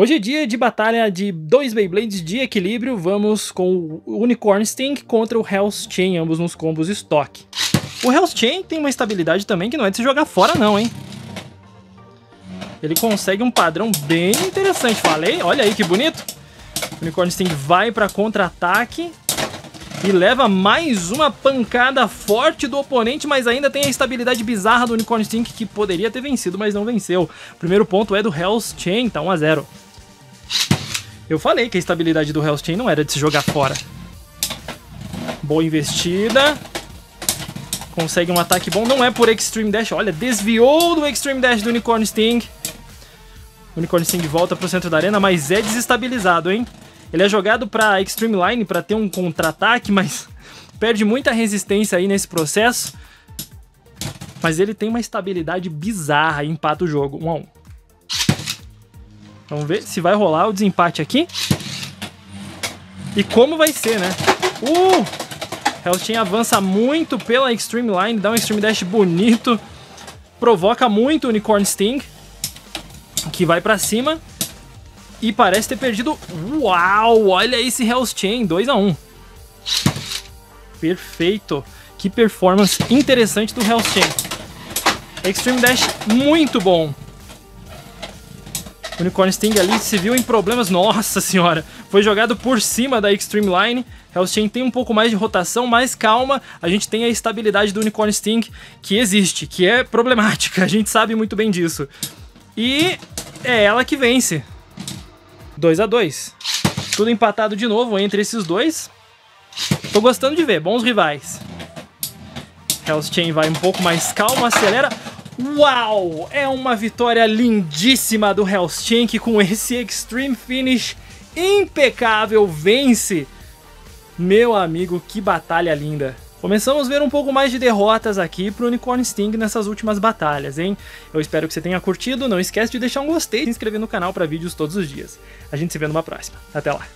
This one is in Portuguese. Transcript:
Hoje é dia de batalha de dois Beyblades de equilíbrio. Vamos com o Unicorn Sting contra o Hell's Chain, ambos nos combos Stock. O Hell's Chain tem uma estabilidade também que não é de se jogar fora não, hein? Ele consegue um padrão bem interessante, falei? Olha aí que bonito. O Unicorn Sting vai para contra-ataque e leva mais uma pancada forte do oponente, mas ainda tem a estabilidade bizarra do Unicorn Sting que poderia ter vencido, mas não venceu. O primeiro ponto é do Hell's Chain, tá 1 a 0. Eu falei que a estabilidade do Hell's Chain não era de se jogar fora. Boa investida. Consegue um ataque bom. Não é por Extreme Dash. Olha, desviou do Extreme Dash do Unicorn Sting. O Unicorn Sting volta pro centro da arena, mas é desestabilizado, hein? Ele é jogado pra Extreme Line pra ter um contra-ataque, mas perde muita resistência aí nesse processo. Mas ele tem uma estabilidade bizarra e empata o jogo, 1 a 1. Vamos ver se vai rolar o desempate aqui. E como vai ser, né? Uh! Hellstein avança muito pela Extreme Line, dá um Extreme Dash bonito. Provoca muito o Unicorn Sting. Que vai pra cima. E parece ter perdido... Uau! Olha esse Hellstein, 2x1. Perfeito. Que performance interessante do Hellstein. Extreme Dash muito bom. O Unicorn Sting ali se viu em problemas, nossa senhora. Foi jogado por cima da Extreme Line. Hellstein tem um pouco mais de rotação, mas calma, a gente tem a estabilidade do Unicorn Sting que existe, que é problemática, a gente sabe muito bem disso. E é ela que vence. 2 a 2 Tudo empatado de novo entre esses dois. Tô gostando de ver, bons rivais. Hellstein vai um pouco mais calmo, acelera. Uau! É uma vitória lindíssima do Hellstein que com esse Extreme Finish impecável vence. Meu amigo, que batalha linda. Começamos a ver um pouco mais de derrotas aqui pro Unicorn Sting nessas últimas batalhas, hein? Eu espero que você tenha curtido, não esquece de deixar um gostei e se inscrever no canal para vídeos todos os dias. A gente se vê numa próxima. Até lá!